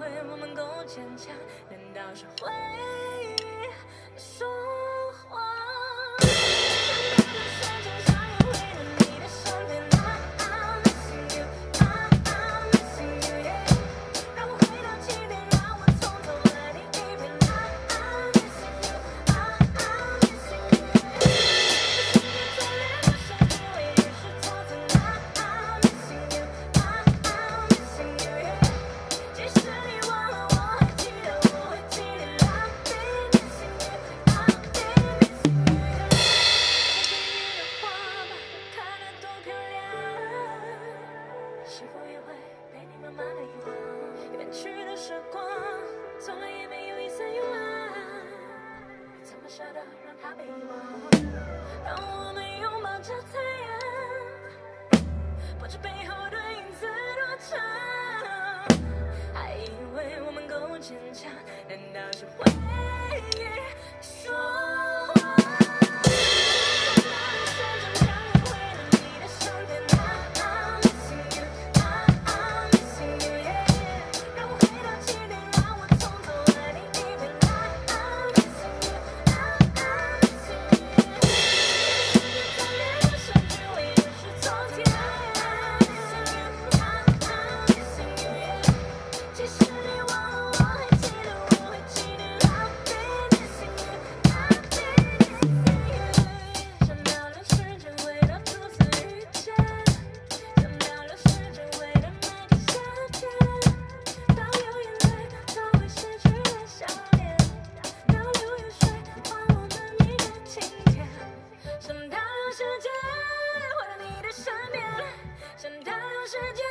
会我们够坚强难道是回忆时光，从来也没有一丝欲望。怎么舍得让他被遗忘？当我们拥抱着太阳，不知背后的影子多长，还以为我们够坚强，难道是？世界